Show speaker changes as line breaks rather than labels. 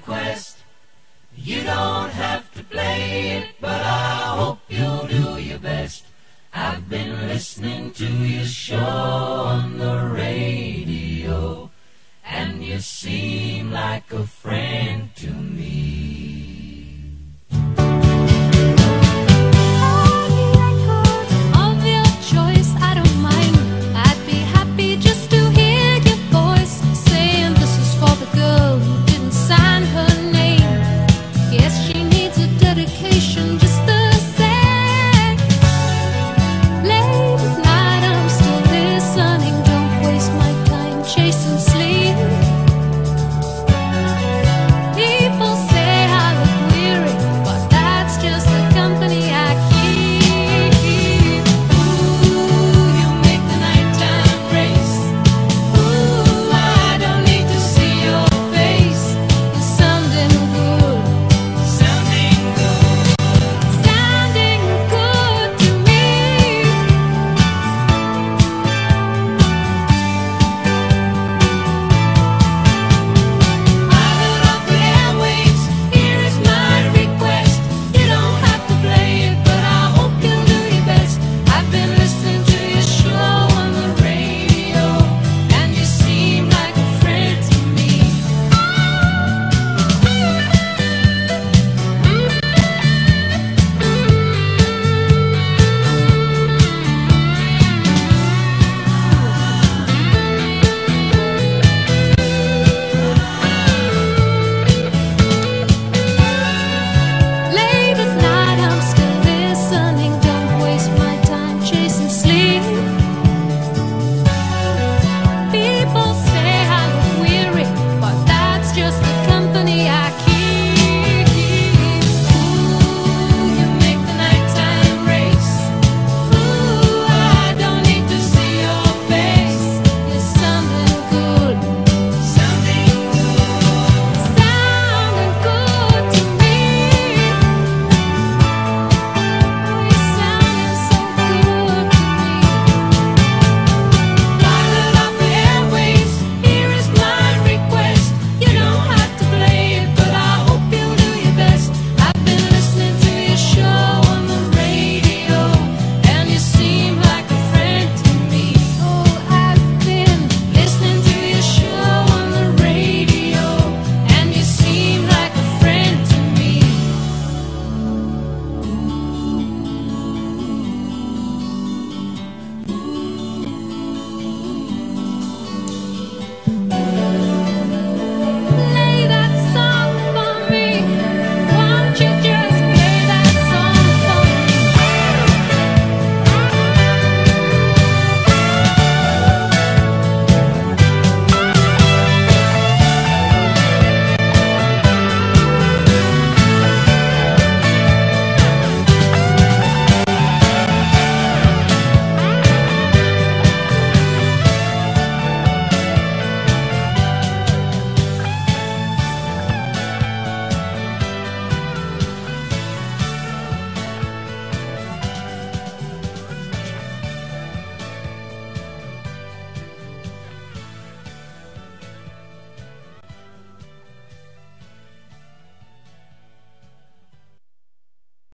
request. You don't have to play it, but I hope you'll do your best. I've been listening to your show on the radio, and you seem like a friend to me.